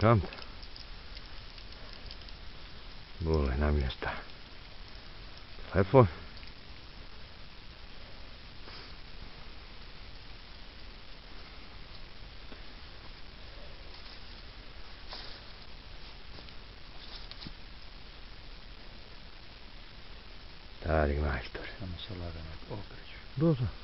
kamp. Bole namješta. Telefon. Stari majstor. Samo se lagano okreću. Dobro.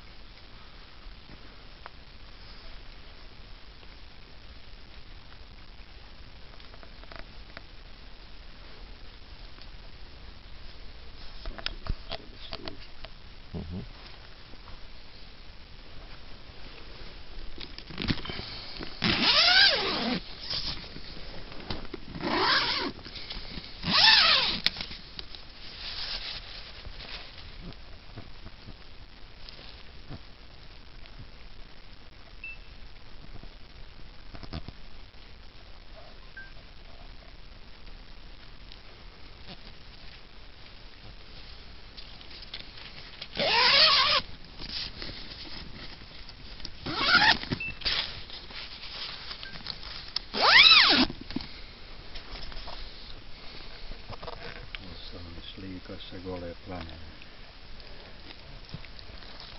On sliikassa gole plane.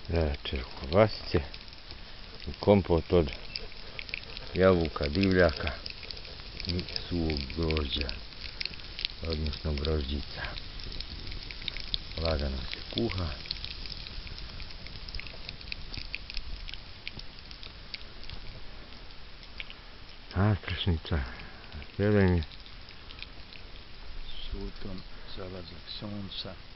Večer u kobasice. I kompot od jabuka, divljaka i suvog grožđa. Odnosno grožđica. Lagano se kuha. Nastrašnica. Jelenje. Słodką zalazak słońca.